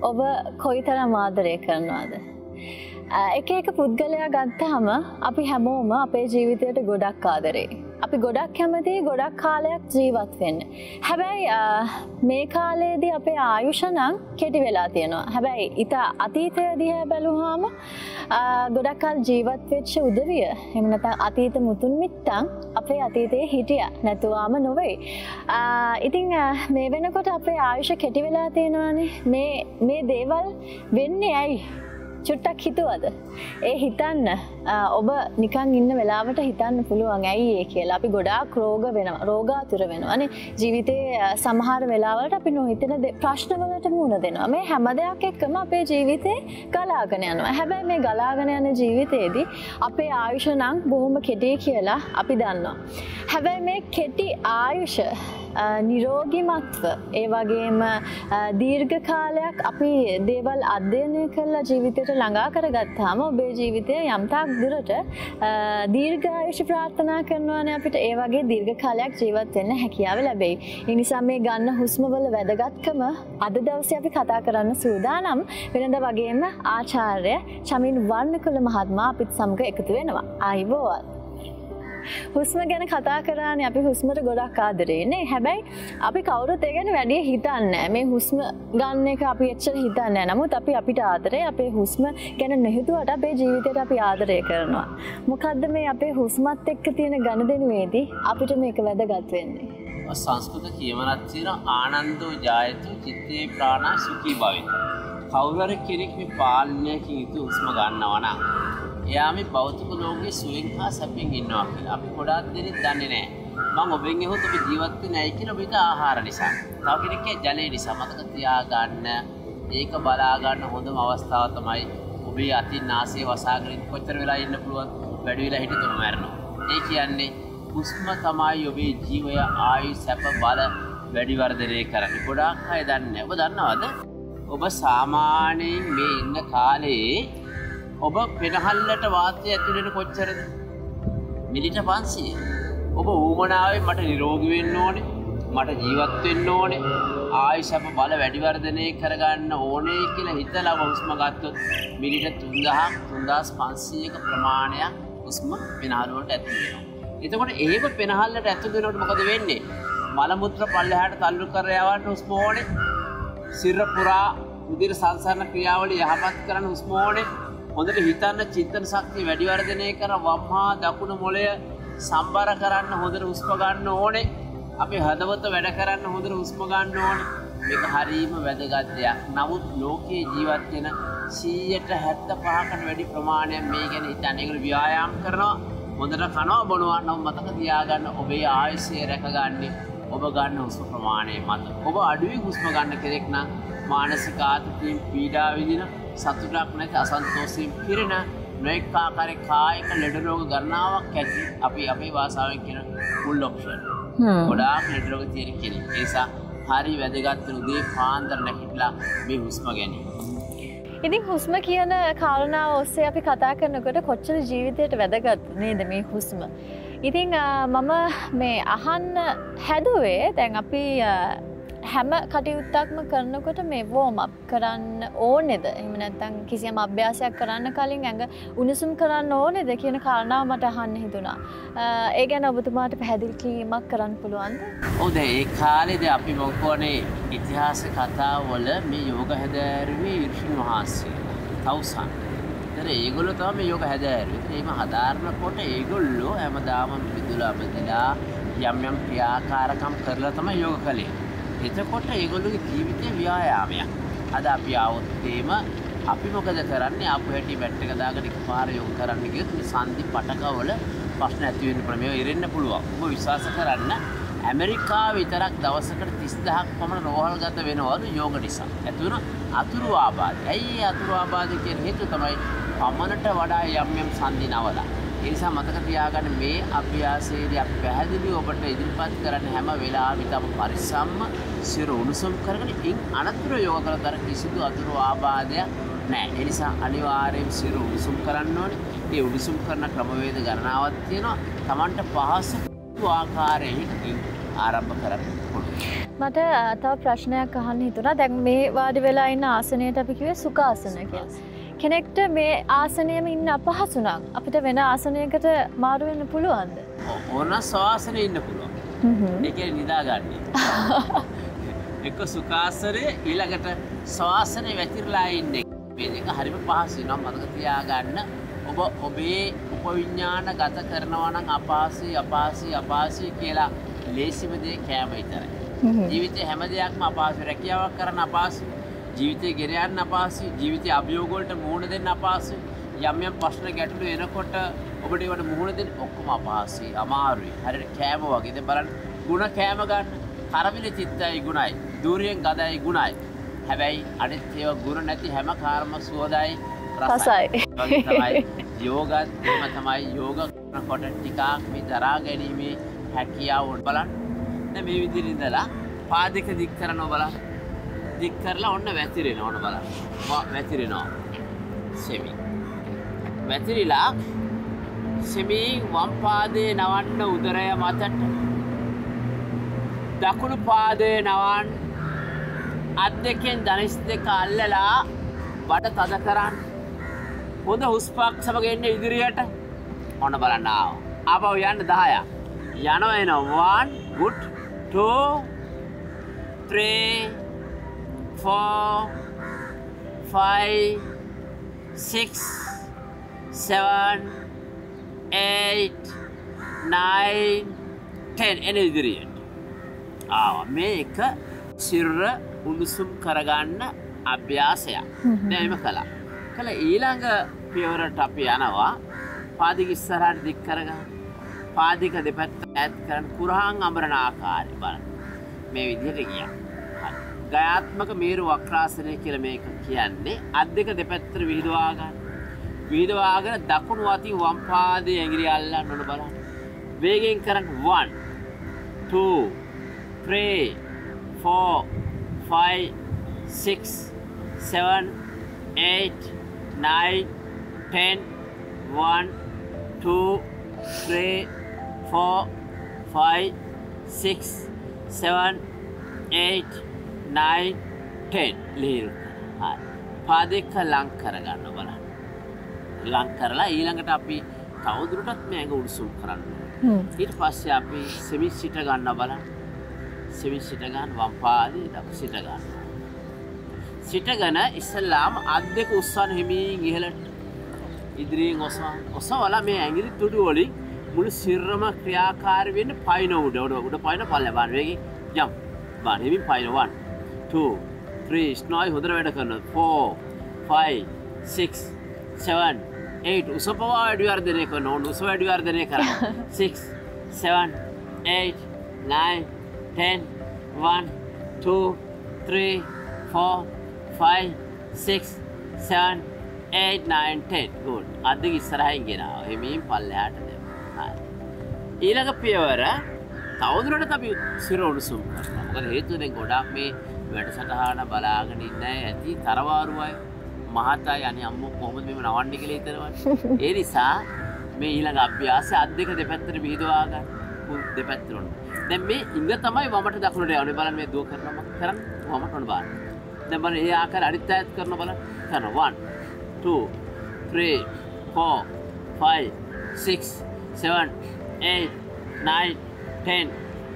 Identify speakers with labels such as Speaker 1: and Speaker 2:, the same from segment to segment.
Speaker 1: ජීවිතයට ඔබ කොයිතරම් ආදරය කරනවාද. එක එක පුද්ගලයා ගත්තහම අපි හැමෝම අපේ ජීවිතයට ගොඩක් ආදරේ. අපි ගොඩක් කැමති ගොඩක් කාලයක් ජීවත් වෙන්න. හැබැයි මේ කාලයේදී අපේ ආයුෂනං කෙටි වෙලා තියෙනවා. හැබැයි ඉතා අතීතය දිහ බැලුහාම ගොඩක්කල් ජීවත් වෙච්ච උදවිය. එමනත අතීත මුතුන් මිත්තං අපේ අතීතයේ හිටිය. නැතුවාම නොවෙයි. ඉතිං මේ වෙනකොට අපේ ආයුෂ කෙටි වෙලා තියෙනවානේ. මේ දේවල් වෙන්නේ ඇයි? චුට්ටක් හිතුවද. ඒ හිතන්න ඔබ නිකන් ඉන්න වෙලාවට හිතන්න පුළුවන් ඇයි ඒ කියලා අපි ගොඩාක් රෝග වෙනවා රෝගාතුර වෙනවානේ ජීවිතයේ සමහර වෙලාවට අපි නොහිතන ප්‍රශ්නවලට මුණ දෙනවා මේ හැම දෙයක් එක්කම අපේ ජීවිතේ ගලාගෙන යනවා හැබැයි මේ ගලාගෙන යන ජීවිතයේදී අපේ ආයුෂ නම් බොහොම කෙටේ කියලා අපි දන්නවා. හැබැයි මේ කෙටි ආයුෂ නිරෝගිමත්ව ඒ වගේම දීර්ඝ කාලයක් අපි දේවල් අධ්‍යයනය කරලා ජීවිතයට ළඟා කරගත්තාම ඔබේ ජීවිතය යම්තාක් දුරට දීර්ඝායුෂ ප්‍රාර්ථනා කරනවාන අපිට ඒ වගේ දීර්ඝ කාලයක් ජීවත් වෙන්න හැකියාව ලැබෙයි. එනිසා මේ ගන්න හුස්මවල වැදගත්කම අද දවසේ අපි කතා කරන්න සූදානම් වෙනද වගේම ආචාර්ය චමින් වර්ණ කළ මහත්මා අපිත් සමග එකතු වෙනවා. අයිබෝවත්. හුස්ම ගැන කතා කරන්න අපි හුස්මට ගොඩක් ආදරේනේ හැබැයි අපි කවුරුත් ඒ ගැන වැඩිය හිතන්න මේ හුස්ම ගන්න එක අපි එච්චර හිතන්න නමුත් අපි අපිට ආදරේ අපේ හුස්ම ගැන නැහිතුවට අපේ ජීවිතයට අපි ආදරය කරනවා. මොකක්ද මේ අපේ හුස්මත් එක්ක තියෙන ගණ දෙනුවේදී අපිට මේක වැදගත් වෙන්නේ.
Speaker 2: සංස්කෘත කියමනත් තියෙන ආනන්දෝ ජායතු චිත්තේ ප්‍රාණා සුඛී භවිත. කවුරුහරි කෙනෙක් මේ පාලනයකින් යුතු හුස්ම ගන්නවා නම් එයා මේ භෞතික ලෝකයේ සුවෙන් හා සැපෙන් ඉන්නවා කියලා. අපි ගොඩාක් දෙනෙක් දන්නේ නැහැ. මම ඔබෙන් ඇහුවොත් ඔබ ජීවත් වෙන්නේ නැයි කියලා ඔබට ආහාර නිසා. තව කෙනෙක්ගේ ජලය නිසා මතක තියාගන්න. ඒක බලා ගන්න හොඳම අවස්ථාව තමයි ඔබේ අතින් නාසය වසාගෙන කොච්චර වෙලා ඉන්න පුළුවන් වැඩි වෙලා හිටියොත් මැරෙනවා. ඒ කියන්නේ හුස්ම තමයි ඔබේ ජීවය ආයු සැප බල වැඩි වර්ධනය කරන්නේ. ගොඩාක් අය දන්නේ නැහැ. ඔබ දන්නවද? ඔබ සාමාන්‍යයෙන් මේ ඉන්න කාලේ ඔබ පෙනහල්ලට වාතය ඇතුළෙන කොච්චරද මිලිට පන්සිය ඔබ ඌමනාවේ මට නිරෝගි වෙන්න ඕනේ මට ජීවත් වෙන්න ඕනේ ආයි සැප බල වැඩිවර්ධනය කරගන්න ඕනේ කියලා හිතලා හුස්ම ගත්තොත් මිලිට තුන්දහක් තුන්දස් පන්සියක ප්‍රමාණයක් හුස්ම පෙනහලුවට ඇතුළු වෙනවා. එතකොට එහෙම පෙනහල්ලට ඇතුළු වෙනකොට මොකද වෙන්නේ? මල මුත්‍ර පල්ලෙහාට තල්ලු කර යවන්න හුස්ම ඕනේ. සිර පුරා උදිර සංසරණ ක්‍රියාවලිය යහපත් කරන්න හුස්ම ඕනේ. හොඳට හිතන්න චිත්තන ශක්තිය වැඩිවර්ධනය කර වම්හා දකුණු මොලය සම්බර කරන්න හොඳට හුස්ම ගන්න ඕනේ. අපි හදවත වැඩ කරන්න හොඳට හුස්ම ගන්න ඕනේ. මේක හරීම වැදගත් දෙයක්. නමුත් ලෝකයේ ජීවත් වෙන 175කට වැඩි ප්‍රමාණයක් මේ ගැන හිතන්නේ ඒගොල්ලෝ ව්‍යායාම් කරනවා. හොඳට කනවා බොනවා නම් මතක තියාගන්න ඔබේ ආයුෂය රැකගන්නේ ඔබ ගන්න හුස්ම ප්‍රමාණය මත. ඔබ අඩුවේ හුස්ම ගන්න කෙනෙක් නම් මානසික ආතතියෙන් පීඩා විඳින සතුටක් නැති අසන්තෝෂයෙන් පිරෙන නොයෙක් ආකාරයේ කායික ලෙඩ රෝග ගණනාවක් ඇති අපි අපේ භාෂාවෙන් කියන ෆුල් ඔප්ෂන්. ගොඩාක් ලෙඩ රෝග තියෙන කෙනෙක්. ඒ නිසා හරි වැදගත් උදේ පාන්දර නැගිටලා මේ හුස්ම ගැනීම.
Speaker 1: ඉතින් හුස්ම කියන කාරණාව ඔස්සේ අපි කතා කරනකොට කොච්චර ජීවිතයට වැදගත් නේද මේ හුස්ම. ඉතිං මම මේ අහන්න හැදුවේ තැන් අපි හැම කටයුත්තක්ම කරනකොට මේ වෝමප් කරන්න ඕනෙද එම නැත්තං කිසියම් අභ්‍යාසයක් කරන්න කලින් ඇඟ උණුසුම් කරන්න ඕනෙද කියන කාරණාව මට අහන්න හිතුණා. ඒ ගැන ඔබතුමාට පැහැදිල් කීමක් කරන්න පුළුවන්ද.
Speaker 2: ඕද ඒ කාලෙද අපි මොක්කෝනේ ඉතිහාස කතාවල මේ යෝග හැදෑරුවේ ඉර්ෂන් වහන්සේ තවසන්. තර ඒගොල්ල තම යෝග හැදෑරු ඒම හදාරණ කොට ඒගොල්ලෝ හැමදාම පිදුලා බදිලා යම් යම් ක්‍රියාකාරකම් කරලා තම යෝග කළේ. එතකොට ඒගොල්ලුගේ ජීවිතය ව්‍යායාමයක්. අද අපි ආවොත්තේම අපි මොකද කරන්නේ ආපු හැටි බැට් එක දාගෙන එකපාර යොමු කරන්න ගියොත් මේ සන්ධි පටකවල ප්‍රශ්න ඇති වෙන්න පුළුවන්. මේවා ඉරෙන්න පුළුවන්. ඔබ විශ්වාස කරන්න ඇමරිකාව විතරක් දවසකට 30000ක් පමණ රෝහල්ගත වෙනවලු යෝග නිසා. ඇති වෙන අතුරු ආබාධ. ඇයි අතුරු ආබාධ කියන හේතුව තමයි පමණට වඩා යම් යම් සන්ධි නවලා. ඒ නිසා මතක තියාගන්න මේ අභ්‍යාසයේදී අපි පැහැදිලිව ඔබට ඉදිරිපත් කරන්න හැම වෙලාවෙම තම පරිස්සම්ම සිර උණුසුම් කරගෙන ඉන් අනතුරු යෝග කරතර කිසිදු අතුරු ආබාධයක් නැහැ. ඒ නිසා අනිවාර්යයෙන් සිර උණුසුම් කරන්න ඕනේ. ඒ උණුසුම් කරන ක්‍රමවේද ගණනාවක් තියෙනවා. Tamanට පහසු ආකාරයෙන් ආරම්භ කරන්න පුළුවන්.
Speaker 1: මට අ, තව ප්‍රශ්නයක් අහන්න හිතුනා දැන් මේ වාඩි වෙලා ඉන්න ආසනයට අපි කිවේ සුකාසන කිය. කෙනෙක්ට මේ ආසනයම ඉන්න අපහසුනක් අපිට වෙන ආසනයකට මාරුවෙන්න පුළුවන්ද.
Speaker 2: ඕන ස්වාසනය ඉන්න පුළුවන්. එක නිදාගන්නේ. එක සුකාසරය ඊළඟට ස්වාසනය වැතිරලා ඉන්න. දෙක හරිම පහසු නම් මතක තියාගන්න. ඔබ ඔබේ උපවිඤ්ඥාන ගත කරනවනං අපාසී අපාසී අපාසී කියලා ලේසිමදේ කෑම ඉතරයි. ජීවිතය හැම දෙයක්ම අපහසු රැකියාවක් කරන අපහසු ජීවිතය ගෙරයන්න අපහසු ජීවිතය අභියෝගොලට මුහුණ දෙන්න අපහසු යම් යම් ප්‍රශ්න ගැටලු එනකොට ඔබට වට මුහුණ දෙන්න ඔක්කොම අපහසුයි. අමාරුයි. හරිට කෑම වගේද බලන්න. ගුණ කෑම ගන්න. කරවිල චිත්තයි ගුණයි. දූරියෙන් ගදයි ගුණයි. හැබැයි අනිත් ඒව ගුණ නැති හැම කාර්ම සුවදයි
Speaker 1: රසයි.
Speaker 2: යෝගත් එම තමයි යෝග. කොට ටිකාක් මේ දරා ගැනීමේ හැකියාව. උන් බලන්න මේ විදිරින්දලා පාදික දික් කරන බලන්න දික් කරලා ඔන්න වැතිරෙන ඕන බලන්න. වා වැතිරෙනවා. සෙමි වැතිරිලා සෙමී වම් පාදේ නවන්න උදරය මතට. දකුණු පාදය නවන් අත් දෙකෙන් දනිස් දෙක අල්ලලා බඩ තද කරන්න. හොඳ හුස්පක් සමග එන්න ඉදිරියට. ඔන්න බලන්නාව අපව යන්න දාය යනව එන one ගුට් two three four five six seven eight nine ten එන ඉදිරියට ආව මේ එක සිර්ර උණුසුම් කරගන්න අභ්‍යාසයක් දැම කලා කළ ඊළඟ පියවරට අපි යනවා පාදික ඉස්සරහට දික් කරගන්න පාදික දෙපැත්ත ඇත් කරන කුරහන් අමරණ ආකාරය බලන්න මේ විදිහට ගිය ගයාත්මක මේරු වක්‍රාසනය කියල මේක කියන්නේ. අත් දෙක දෙපැත්තර විහිදවාගන්න. විහිදවාගෙන දකුණු අති වම්පාදය ඇගිරි අල්ලන්න නොන බලන්න. වේගෙන් කරන්න වන් 2 3 4 5 6 7 8 9 10 1 2 3 4 5 6 7 8 9 10 ලීරු පාදෙක්ක ලං කරගන්න බලන්න. ලං කරලා ඊළඟට අපි තවදුරටත් මේ ඇඟ උණුසුම් කරන්න. ඊට පස්සේ අපි සෙමි සිට ගන්න බලන්න. සෙමි සිටගන්න වම්පාදී දකු සිටගන්න සිටගන ඉස්සල්ලාම අත් දෙක උත්සන් හිමින් ඉහලට ඉදිරියෙන් ඔස ඔසවල මේ ඇගිරි තුඩු වලින් මුළු සිර්රම ක්‍රියාකාර වෙන්න පයින උඩ උඩ පයින පල්ල බන්වගේ යම්. බානමින් පයිනවන් 2 ස්නෝයි හොදර වැඩ කරන 4 5 6 7 උසපවා වැඩිවර්ධනය කර නොන් උස වැඩිවර්ධනය කර 6 7 8 9 10 1 2 3 4 5 6 7 8 9 10 ගුඩ් අදක ඉස්සරහයින් ගෙනාව හෙමීම් පල්ලයාට ඊළඟ පියවර තවදුරට අපි සිර ඔඩුසුම් කරන හේතුවෙන් ගොඩක් මේ වැඩසටහන බලාගෙන ඉන්න ඇති තරවාරුවයි මහතා යන අම්ම කොහොමද මෙම නවන්න කළ ඉතරව ඒ නිසා මේ ඊළඟ අභ්‍යාස අත් දෙක දෙපැත්තර බිහිදවාගන්න දෙපැත්තරොන් දැන් මේ ඉංග තමයි වමට දකුණට යන බලන් මේ දුව කරනම කරන්න. වමටන බාන්න දැබල ඒ ආකර අරිත් අඇත් කරන බල කරනවන් 2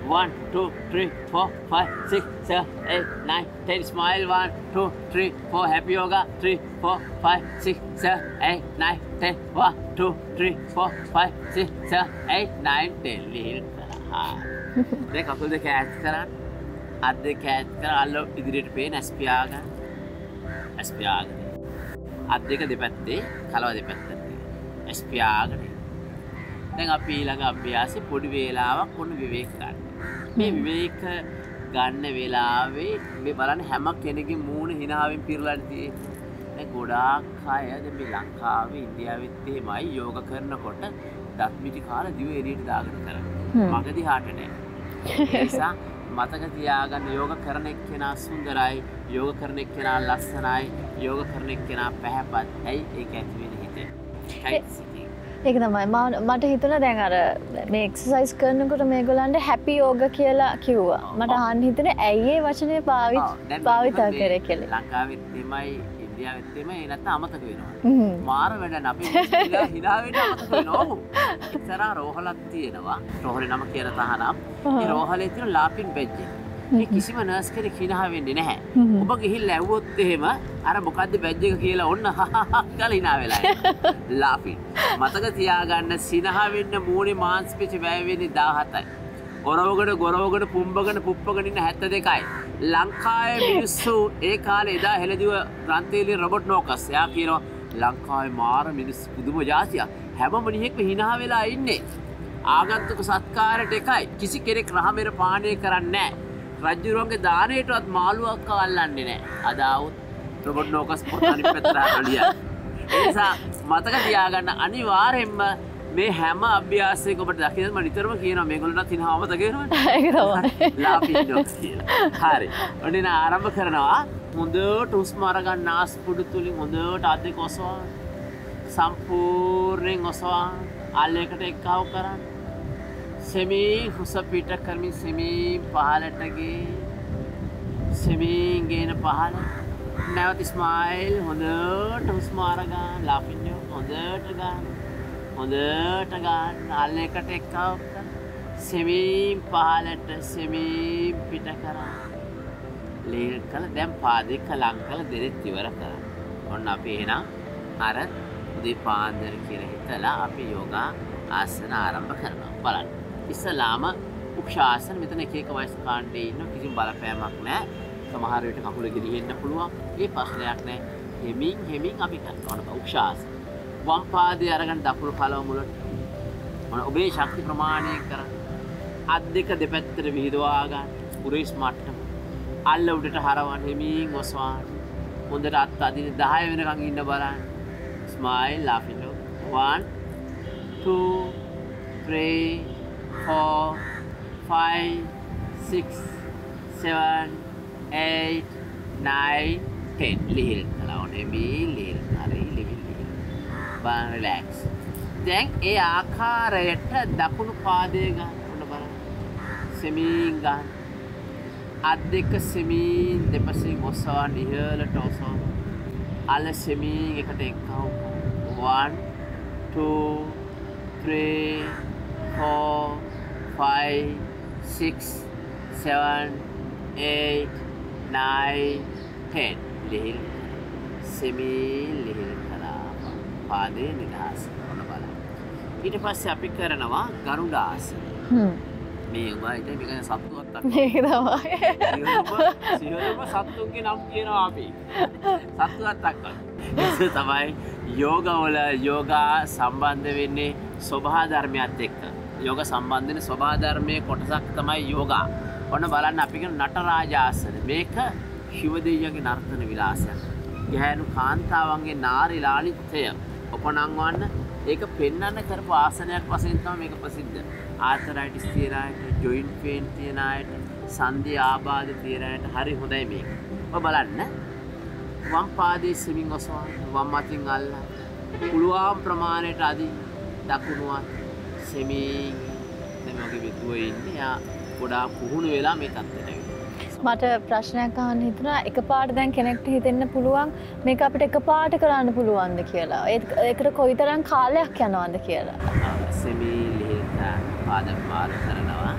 Speaker 2: 3 4 5 6 7 8 9 10 1 2 3 4 5 6 7 8 9 10 smile. 1 2 3 4 happy yoga. 3 4 5 6 7 8 9 10 1 2 3 4 5 6 7 8 9 10 ලීල් දැන් කකුල් දෙක ඈත් කරන්න. අත් දෙක ඈත් කර අල්ල ඉදිරියට පේන ඇස්පියාගන්න ඇස්පියාගෙන අත් දෙක දෙපැත්තේ කලව දෙපැත්තේ. ඇස්පියාගෙන දැන් අපි ඊළඟ අභ්‍යාසෙ පොඩි වේලාවක් ඔන්න විවේක ගන්න. මේ විවේක ගන්න වෙලාවේ මේ බලන්න හැම කෙනෙකුගේ මූණ හිනාවෙන් පිරලා තියෙන්නේ. දැන් ගොඩාක් අය දැන් මේ ලංකාවේ ඉන්දියාවෙත් එහෙමයි යෝග කරනකොට දත් මිටි කාලා දිව එළියට දාගෙන කරන්නේ. මගදී හාට නැහැ. ඒ නිසා මතක තියාගන්න යෝග කරන එක්කෙනා සුන්දරයි යෝග කරන එක්කෙනා ලස්සනයි යෝග කරන එක්කෙනා පැහැපත් ඇයි ඒක ඇති වෙන හිතේ.
Speaker 1: ඒක තමයි. ම- මට හිතුන දැන් අර මේ එක්සසයිස් කරනකොට මේගොලන්ට හැපි යෝග කියලා කිව්වා. මට හන් හිතන ඇයිඒ වචනය පාවිත් භාවිතා කර කෙලෙ
Speaker 2: ලංකාවෙත්තෙමයි ඉන්දියාවෙත්තෙම එනත්ත අමතක වෙනවා. මාර වැඩ අමතක නොහු ඉතරා රෝහලත් තියෙනවා. රෝහල නම කියන තහනම්. රෝහලේ තින ලාපින් බෙජ්ජ කිසිම නර්ස් කෙනෙ හිනා වෙන්නේ නැහැ. ඔබ ගිහිල් ඇව්වොත් එහෙම අර මොකක්ද බැජ්ජක කියලා ඔන්න කල හිනා වෙලා ලාපින් මතක තියාගන්න සිනහවෙන්න මූුණේ මාන්ස්පිචි වැෑවෙනි දාහතයි ගොරවකට ගොරවකට පුම්භගන පුප්පගනින්න හැත්ත දෙකයි. ලංකාය මිනිස්සු ඒ කාල එදා හෙළදිව ප්‍රන්තේලි රොබට් නෝකස්. යා කියනවා ලංකායි මාර මිනිස් පුදුම ජාතිය හැම මනිහෙක්ම හිනා වෙලා ඉන්නේ. ආගත්තුක සත්කාරට එකයි. කිසි කෙනෙක් රහමෙර පානය කරන්නේ. රජ්ජුරුවන්ගේ දානයටවත් මාළුවක්ක අල්ලන්නේ නෑ. අදාවත් රොබට් නෝකස් පොතනි පෙතර අලිය. එනිසා මතක තියාගන්න අනිවාරෙන්ම මේ හැම අභ්‍යාසයකොට දකිනම නිතරම කියන මේගොලට තින හමතගෙන හරි. ඔඩින ආරම්භ කරනවා. හොඳට උස්මාරගන්න නාස් පුඩු තුළින් හොඳට අධ්‍ය කොස්වා සම්පූර්ණයෙන් ඔසවා. අල්ලකට එක්කාව කරන්න සෙමී හුස පිට කරමින් සෙමී පහලටගේ සෙමීන්ගේන පහල. නැවත ස්මයිල් හොඳට හුස්මාරගා ලාපින්යෝ හොඳට ගන්න හොඳට ගන්න. අල්ල එකට එක්කාව සෙමීම් පහලට සෙමීම් පිට කරා. ලේල් කළ දැම් පාදික ලං කළ දෙරෙත් ඉවර කර. ඔන්න අපි එනම් අර උදේ පාන්දර කියර හිතලා අපි යෝගා ආසන ආරම්භ කරනවා. බලන්න. ඉස්සලාම උක්ෂාසන මෙතන එකක වයිස් කාණ්ඩේ ඉන්න කිසි බලපෑමක් නෑ සමහරයට කකුල ගිරිහෙන්න පුළුවන්. ඒ ප්‍රශ්නයක් නෑ හෙමින් හෙමින් අපි කරන්න උක්ෂාසන වම් පාදය අරගන්න දකුණු පළව මුලට මොන ඔබේ ශක්ති ප්‍රමාණය කර. අත් දෙක දෙපැත්තට විහිදවාගන්න පුරේස් මට්ටම. අල්ල උඩට හරවන් හෙමින් ඔස්වාන් හොඳට අත් අදින දහය වෙනකං ඉන්න බලන්න. ස්මයිල් ලාෆිටෝ. 1 2 3 4 5 6 7 8 9 10 ලිහිල් කලාවන එමී ලිහිල්. හරි ලිවිල් බාන රිලෑක්ස් දැන් ඒ ආකාරයට දකුණු පාදය ගන්න. ඔන්න බල සෙමීන් ගන්න. අත් දෙක සෙමීන් දෙපසින් ඔස්සවා නිහලට ඔසෝ අල සෙමීන් එකට එක්කව 1 2 3 4 5 6 7 8 9 10 ලිහිල් සෙමී ලිහිල් පාදය නිදහස් ඔන්න බල ඊට පස්සේ අපි කරනවා ගරුඩාස. මේ උබයිට මික සත්තුවත් සිහලම සත්තුන්ගේ නම් කියනවා අපි. සත්තුවත් අක්ක තමයි යෝගවල යෝගා සම්බන්ධ වෙන්නේ ස්වභා ධර්මයත් එක්ක යෝග සම්බන්ධන ස්වභාධර්මය කොටසක් තමයි යෝගා. ඔන්න බලන්න අපික නටරාජාසන. මේක ශිවදීයගේ නර්තන විලාසයක්. ගැහැනු කාන්තාවන්ගේ නාරි ලාලිත්තය ඔපනංවන්න ඒක පෙන්න්න කරපු ආසනයක් වසයෙන් තම මේක ප්‍රසිද්ධ. ආතරයිටස් තියරයට ජොයින් පේන් තියෙනයට සන්ධය ආබාධ තීරයට හරි හොඳයි මේ බලන්න. වම් පාදේ සෙමින් ඔසවා වම් අතින් අල්ල පුළුවාම් ප්‍රමාණයට අදී දකුණුවත් සෙමී මගේ විතුව ඉන්න. යා ගොඩා පුහුණු වෙලා මේ තත්වයට
Speaker 1: මට ප්‍රශ්නයක් අහන්න හිතුනා එක පාට දැන් කෙනෙක්ට හිතෙන්න පුළුවන් මේක අපිට එක පාට කරන්න පුළුවන්ද කියලා. ඒකට කොයිතරම් කාලයක් යනවද කියලා.
Speaker 2: සෙමී ලිහිල්තා පාදක් මාර කරනවා.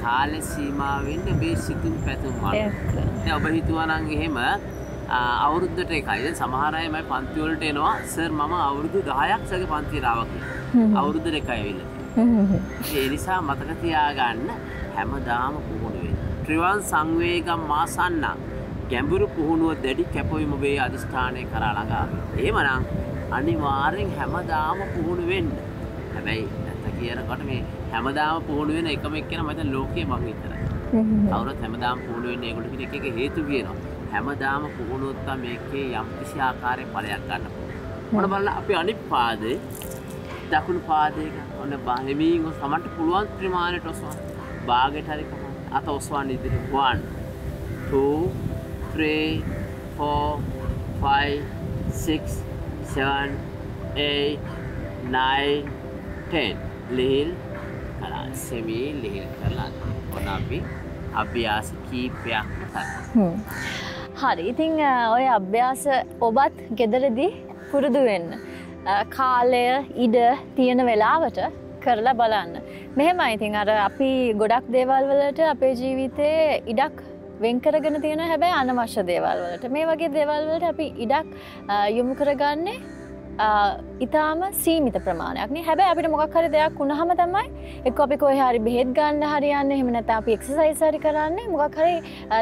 Speaker 2: කාල සීමාවෙන්න බේ සිතුම් පැතුම් ඔබ හිතුවනන් එහෙම අවුරුද්ධට එකයිද සමහරයමයි පන්තිවලට එනවා. සර් මම අවුරුදු දහයක් සක පන්තිරාවක අවුරුද්ධ එකයිවිල්ල ඒ නිසා මතක තියාගන්න හැමදාම පුහුණුවේ ත්‍රිවන් සංවේගම් මාසන්න ගැඹුරු පුහුණුව දැඩි කැපොයිම වේ අධිෂ්ඨානය කරලඟා ඒමනම් අනිවාරෙන් හැමදාම පුහුණු වෙන්න. හැබැයි ඇත කියනකොට මේ හැමදාම පුහුණු වෙන එකම එක්කෙන මත ලෝකයේ මං විතර අවුරත් හැමදාම පුහුණු වෙන්න ඒකට එක එක හේතු කියනවා හැමදාම පුහුණුවත්තා මේකේ යම් කිසි ආකාරය පලයක් ගන්න මොන බලන්න අපි අනිත් පාදේ දකුණු පාදයක ඔන්න බහිමීන් සමට පුළුවන් ත්‍රමාණයට ඔස්වා බාගෙට හරිකම අත ඔස්වාන් ඉදිරි 1 2 3 4 5 6 7 8 නයිටෙන් ලිහිල් කලා සෙමී ලිහිල් කරලා. ඔන්න අපි අභ්‍යාස කීපයක් කර
Speaker 1: හරි ඉතිං ඔය අභ්‍යාස ඔබත් ගෙදරදි පුරුදු වෙන්න. කාලය ඉඩ තියෙන වෙලාවට කරලා බලන්න. මෙහෙම ඉතින් අර අපි ගොඩක් දේවල් වලට අපේ ජීවිතයේ ඉඩක් වෙන්කරගෙන තියෙන හැබැයි අනවශ්‍ය දේවල් වලට මේ වගේ දේවල් වලට අපි ඉඩක් යොමු කරගන්නේ ඉතාම සීමිත ප්‍රමාණයක්න හැබැ අපිට මොක් හරි දෙයක් වුණහම තමයි එක් අපි කොහ හරි බෙහෙත් ගන්න හරියන්න හෙමනත අපි එක්සසයිසරි කරන්නේ මොකක් හරි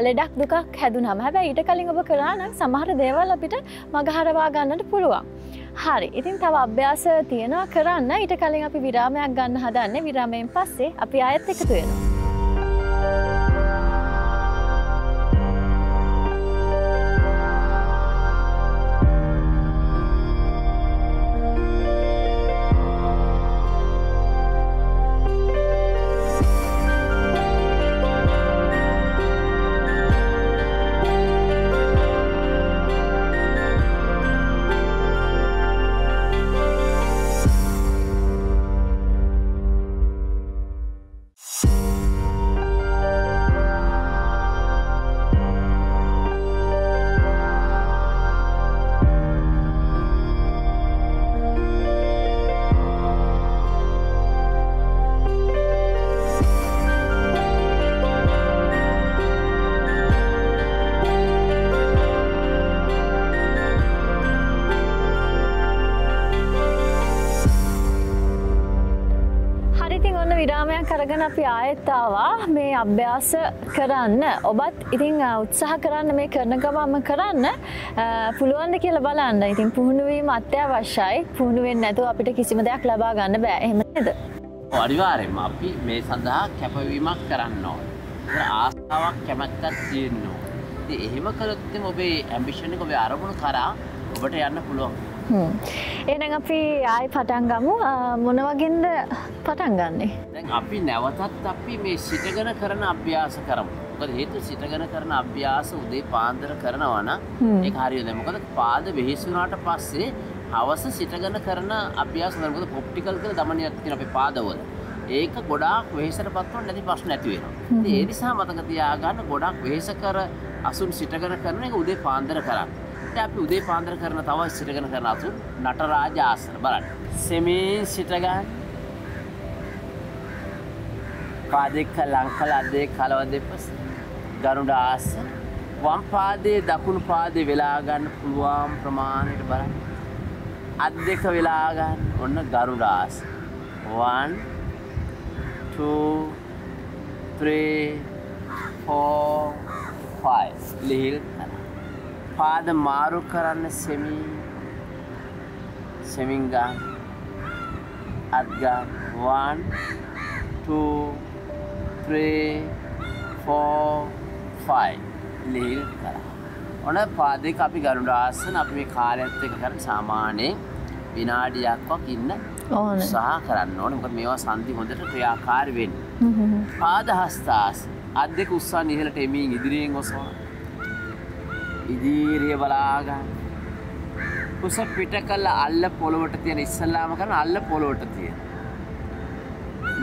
Speaker 1: ලෙඩක් දුකක් හැදුනම හැබැ ඊට කලින් ඔබ කරන්න සමහර දේවල් අපිට මගහරවා ගන්නට පුළුවන්. හරි. ඉතින් තව අභ්‍යාස තියෙනවා කරන්න. ඊට කලින් අපි විරාමයක් ගන්න හදන්න. විරාමයෙන් පස්සේ අපි අයත් එකතු වෙනවා. අභ්‍යාස කරන්න. ඔබත් ඉතිං උත්සාහ කරන්න මේ කරන ගමම කරන්න. පුළුවන්ද කියල බලන්න. ඉතින් පුහුණුවීම අත්‍යවශ්‍යයි. පුහුණුවෙන් නැතු අපිට කිසිම දෙයක් ලබා ගන්න බෑ. එහෙමද
Speaker 2: අනිවාරෙන්ම අපි මේ සඳහා කැපවීමක් කරන්න ඕන. ආසාාවක් කැමැත්තක් තියෙන්නවා එහෙම කරත්තම ඔබේ ඇම්බිෂණ ඔබේ අරමුණු කරා ඔබට යන්න පුළුවන්.
Speaker 1: එන අපි ආයි පටන් ගමු මොන වගින්ද පටන් ගන්නේ.
Speaker 2: අපි නැවතත් අපි මේ සිටගෙන කරන අභ්‍යාස කරමු. මොකද හේතු සිටගෙන කරන අභ්‍යාස උදේ පාන්දර කරනවන ඒ හරියද මොකද පාද වෙහිසුනාට පස්සේ හවස සිටගෙන කරන අභ්‍යාස කරනකොට පොප්ටිකල් කළ දමනයක් තියෙන අපේ පාදවල. ඒක ගොඩාක් වෙහෙසට පත්වන්න නැති ප්‍රශ්න ඇති වෙනවා. ඒ නිසා මතක තියාගන්න ගොඩක් වෙහෙස කර අසුන් සිටගෙන කරන එක උදේ පාන්දර කරන්න. අපි උදේ පාන්දර කරන තව සිටගෙන කරන අසු නටරාජ ආසන බලන්න. සෙමීන් සිටගන්න පාදෙක්ක ලංකල අදේ කලව දෙපස. ගරුඩ ආස වම් පාදේ දකුණු පාදේ වෙලාගන්න පුළුවන් ප්‍රමාණයට බලන්න. අත් දෙක වෙලාගන්න ඔන්න ගරුඩ ආස. 1 2 3 4 5 ලිහිල්. පාද මාරු කරන්න සෙමි. සෙමින්ගාන් අත්ගාන් 1 2 ලිල් කර. ඔන පාදක අපි ගරුඩ ආසන අපි මේ කාලඇත්ත එක කරන සාමානයෙන් විනාඩියක්වක් ඉන්න සහ කරන්න ඕන. මොක මේවා සන්ධි හොඳට ක්‍රියාකාර වෙන්න. පාද හස්ථාස් අත් දෙක උත්සා නිහලට එමින් ඉදිරියෙන් ඔසවා ඉදිරිය බලාගන්න. කුස පිට කල්ල අල්ල පොළොවට තියෙන ඉස්සල්ලාම කරන අල්ල පොළොවට තියෙන.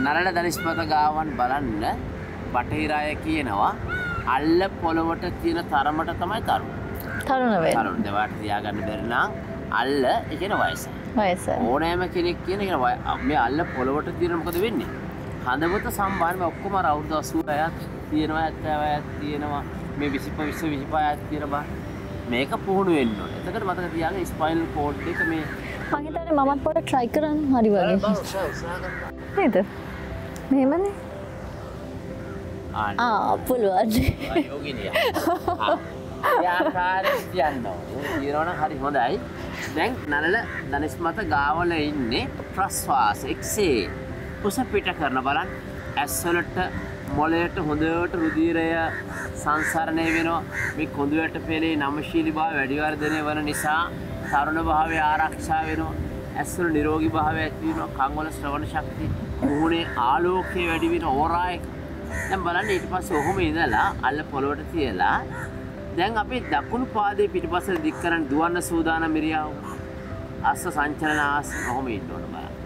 Speaker 2: නරණ දනිස්මත ගාවන් බලන්න බටහිරාය කියනවා. අල්ල පොළොවට තියෙන තරමට තමයි තරු
Speaker 1: තරුණවේ
Speaker 2: තරුණ දෙවාට තියාගන්න බැරිනම් අල්ල එකන වයස.
Speaker 1: වයස.
Speaker 2: ඕනෑම කෙනෙක් කියන මේ අල්ල පොළොවට තියෙන මොකද වෙන්නේ? හඳපොත සම්බාධම ඔක්කොම අසූ අයත් තියෙනවා ඇත්තව ඇත් තියෙනවා මේ විසිප විශ්ව විහිපා ඇත් තියෙන බා මේක පුහුණු වෙන්න එතකට මතක තියාග ස්පයිල් කෝඩ් එක මේ
Speaker 1: මහිතන මමත් පොට ට්‍රයි කරන්න හරි වගේ. නේද? මෙහෙමනේ. පුළුවන්.
Speaker 2: ආකාරයන්න තිරෝණ හරි හොඳයි. දැන් නලල දනිස්මත ගාවල ඉන්නේ ප්‍රස්වාස එක්සේ. උස පිට කරන බලන් ඇස්වලට මොලයට හොඳට රුදීරය සංසරණය වෙනවා. මේ කොඳුවට පෙළේ නමශීලි භාව වැඩිවර්ධනය වන නිසා තරුණ භාවය ආරක්ෂා වෙනවා. ඇස්වල නිරෝගි භාවය ඇතිවෙනවා කංවල ශ්‍රවණ ශක්ති මුහුණේ ආලෝකය වැඩිවෙන ඕරායක දැන් බලන්න ඊට පස්සේ ඔහොම ඉඳලා අල්ල පොළොවට තියලා දැන් අපි දකුණු පාදයේ පිටිපස්සට දික් කරන් දුවන්න සූදානම් ඉරියව් අස්ස සංචලන ආස ඔහොම ඉන්න ඕන බලන්න.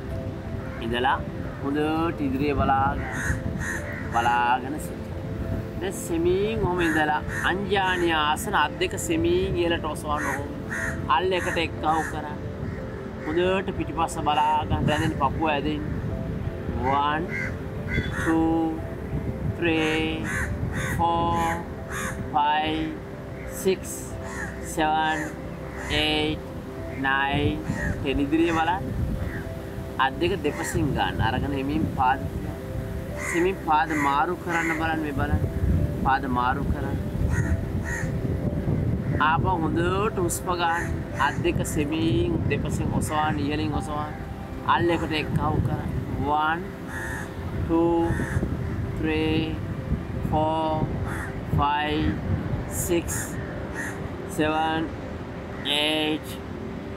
Speaker 2: ඉඳලා හොඳට ඉදිරිය බලාගෙන බලාගෙන සිට සෙමීන් හොම ඉඳලා අංජානය ආසන අත් දෙක සෙමීන් ඉලට ඔසවන්න හොම අල්ල එකට එක්කව් කර. හොදට පිටිපස්ස බලාගන්න රැඳෙන පපුුව ඇදෙන් 1 ටෙනිදිරිය බලා අත් දෙක දෙපසින් ගන්න. අරගෙන එමින් පාද සිමින් පාද මාරු කරන්න බලන්න මේ බලන්න පාද මාරු කරන්න ආප හොඳට උස්ප ගන්න අත් දෙක සෙමීන් දෙපසින් ඔසවාන් ඉහලින් ඔසවාන් අල්ල එකට එක්කව් කර 1 2 3 4 5 6 7 8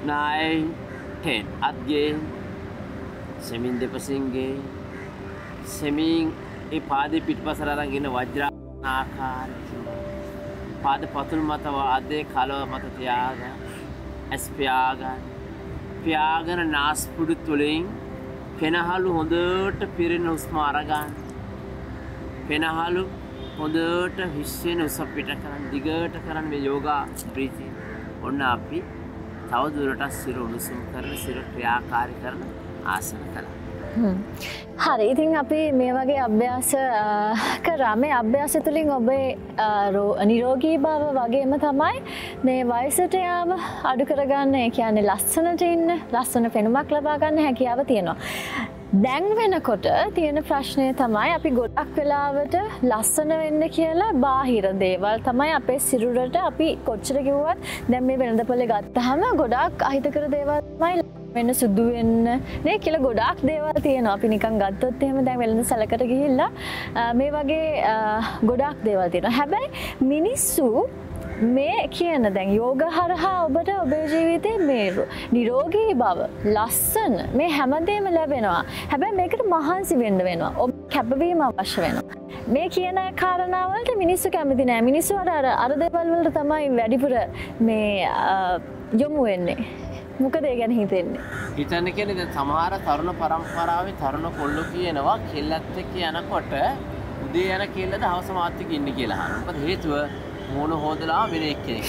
Speaker 2: 9 10 අත්ගේ සෙමින් දෙපසින්ගේ සෙමින් ඒ පාද පිට්පසර අරගෙන වජ්‍රා ආකාර පාද පතුල් මත අදේ කලව මත තියාග ඇස් පියාගන්න. පියාගන නාස්පුඩු තුළින් පෙනහලු හොඳට පිරෙන උස්ම අරගන්න. පෙනහලු හොඳට හිස්සෙන උස පිට කරන්න දිගට කරන්න මේ යෝගා ප්‍රීති. ඔන්න අපි තවදුරටත් සිර උණුසුම් කරන සිර ක්‍රියාකාරි කරන ආසන කලා
Speaker 1: හරි ඉතින් අපි මේ වගේ අභ්‍යාස කරා මේ අභ්‍යාස තුළින් ඔබේ නිරෝගී බව වගේම තමයි මේ වයසට යාම අඩු කරගන්න ඒ කියන්නේ ලස්සනට ඉන්න ලස්සන පෙනුමක් ලබාගන්න හැකියාව තියෙනවා. දැන් වෙනකොට තියෙන ප්‍රශ්නය තමයි අපි ගොඩක් වෙලාවට ලස්සන වෙන්න කියලා බාහිර දේවල් තමයි අපේ සිරුරට අපි කොච්චර කිව්වත් දැන් මේ වෙළඳපොලේ ගත්තහම ගොඩක් අහිතකර දේවල් තමයි වෙන්න සුදු වෙන්න. නේ කියලා ගොඩාක් දේවල් තියෙනවා. අපි නිකන් ගත්තොත් එහෙම දැන් වෙළඳ සැලකට ගිහිල්ලා මේ වගේ ගොඩාක් දේවල් තියෙනවා. හැබැයි මිනිස්සු මේ කියන දැන් යෝග හරහා ඔබට ඔබේ ජීවිතේ මේරු. නිරෝගී බව ලස්සන මේ හැමදේම ලැබෙනවා. හැබැයි මේකට මහන්සි වෙන්න වෙනවා. ඔබ කැපවීම අවශ්‍ය වෙනවා. මේ කියන කාරණාවලට මිනිස්සු කැමති නෑ. මිනිස්සු අර අර දෙවල් වලට තමයි වැඩිපුර මේ යොමු වෙන්නේ. මොකද ඒ ගැන හිතෙන්නේ?
Speaker 2: හිතන්න කියන සමහර තරුණ පරම්පරාවේ තරුණ කොල්ලො කියනවා කෙල්ලත් එක්ක යනකොට උදේ යන කෙල්ලද හවස මාත්තික ඉන්න කියලා. මොකද හේතුව? මූුණ හෝදලා වෙන එක්කෙනෙක්.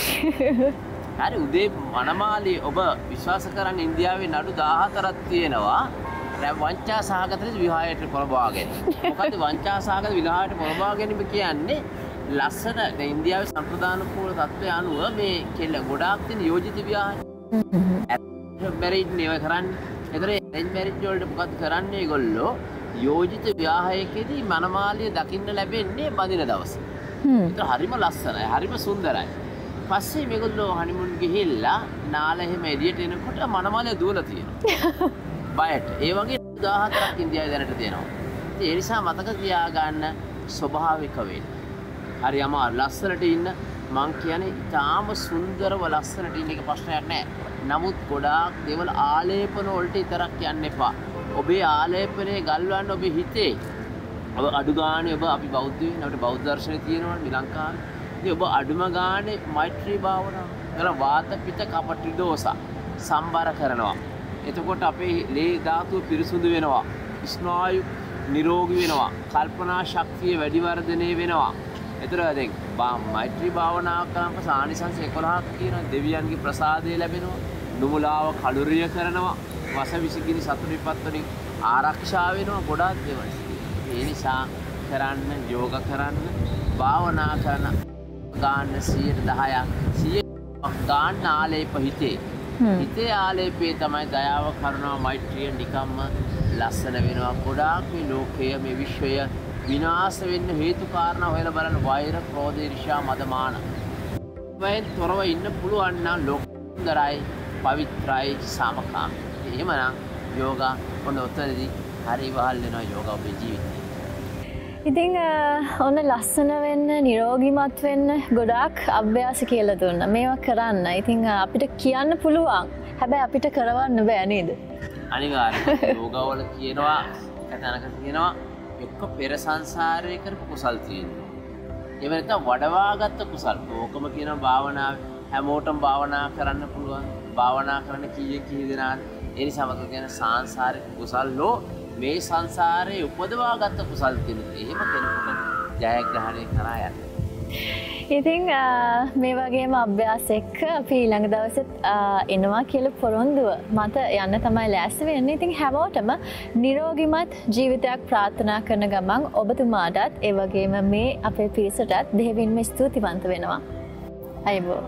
Speaker 2: හරි උදේ මනමාලි ඔබ විශ්වාස කරන්න ඉන්දියාවේ නඩු දාහතරත් තියෙනවා. වංචා සහගත විහායට පොළබාගෙන මොකද වංචා සහගත විලාහට පොළබාගැනීම කියන්නේ? ලස්සන ඉන්දියාව සම්ප්‍රධාන පූල තත්ත්වය අනුව මේ කෙල්ල ගොඩාක්තින යෝජිත වියාහට මැරිට් නව කරන්න. එතර එන් මැරිට්ජෝල්ට මොකත් කරන්නේ ගොල්ලෝ යෝජිත ව්‍යාහයකෙදී මනමාලය දකින්න ලැබෙන්නේ බඳින දවස. හරිම ලස්සනයි හරිම සුන්දරයි. පස්සේ මෙගොල්ලෝ හනිමුන් ගිහිල්ලා නාලහෙම එදියට එනකොට මනමාලය දූල තියෙන බයට. ඒ වගේ උදාහතරක් ඉන්දියාව දැනට තියෙනවා. ඒනිසා මතක තියාගන්න ස්වභාවිකවෙන්. හරි අමා ලස්සනට ඉන්න මං කියන ඉතාම සුන්දරව ලස්සනට ඉන්න එක ප්‍රශ්නයක් නෑ නමුත් ගොඩාක් දෙවල් ආලේපන ඔල්ට ඉතරක් යන්න එපා. ඔබේ ආලේපනය ගල්වන්න ඔබ හිතේ. ඔබ අඩුගාන ඔබ අපි බෞද්ධ නට බෞද්ධර්ශය තියෙනවා ලංකා ඔබ අඩුම ගානේ මෛත්‍රී භාවන කළ වාත පිත කපටි දෝසා සම්බර කරනවා. එතකොට අපේ ලේ ධාතුව පිරිසුදු වෙනවා. ස්නායු නිරෝගි වෙනවා. කල්පනා ශක්තිය වැඩිවර්ධනය වෙනවා. එතර ඇ බා මෛත්‍රී භාවනා කරම්ප සානිසන්ස එකොළහක් කියන දෙවියන්ගේ ප්‍රසාදය ලැබෙනවා. නුමුලාව කළුරිය කරනවා. වස විසිගිනි සතුරි පත්වලින් ආරක්ෂා වෙනවා ගොඩාත් දෙවල්. ඒ නිසා කරන්න යෝග කරන්න භාවනා කරන ගාන්න සියට දහයක්. සිය ගාන්න ආලේප හිතේ. හිතේ ආලේපේ තමයි දයාව කරුණාව මෛත්‍රිය නිකම්ම ලස්සන වෙනවා. ගොඩාක් මේ ලෝකය මේ විශ්වය විනාස වෙන්න හේතු කාරණා හොයලා බලන්න වෛර ක්‍රෝධ ඊර්ෂ්‍යා මදමාන. වයෙන් තොරව ඉන්න පුළුවන් නම් ලෝකදරයි පවිත්‍රායි සාමකාමී. එහෙමනම් යෝගා ඔන්න ඔතනදී හරි වහල් වෙනවා යෝගා ඔබේ ජීවිතේ.
Speaker 1: ඉතිං ඔන්න ලස්සන වෙන්න නිරෝගිමත් වෙන්න ගොඩාක් අභ්‍යාස කියල දුන්න. මේවා කරන්න. ඉතිං අපිට කියන්න පුළුවන්. හැබැයි අපිට කරවන්න බෑනේද
Speaker 2: අනිවාර යෝගවල කියනවා කතනක තියෙනවා එක්ක පෙර සංසාරය කරපු කුසල් තියෙනවා. එවනත වඩවාගත්ත කුසල් ඕකම කියන භාවනාව හැමෝටම් භාවනා කරන්න පුළුවන් භාවනා කරන්න කිය කී දෙනා එනි සමක ගැන සංසාරක කුසල් ලෝ මේ සංසාරයේ උපදවා ගත්ත කුසල් තින එහෙම කෙනෙකුට ජයග්‍රහණය කරා යන්න.
Speaker 1: ඉතිං මේ වගේම අභ්‍යාස එක්ක අපි ඊළඟ දවසත් එනවා කියල පොරොන්දුව මත යන්න තමයි ලෑස්ස වෙන්න ඉතින් හැමෝටම නිරෝගිමත් ජීවිතයක් ප්‍රාර්ථනා කරන ගමන් ඔබතුමාටත් ඒවගේම මේ අපේ පිරිසටත් දෙහෙවින්ම ස්තුතිවන්ත වෙනවා. අයිබෝ.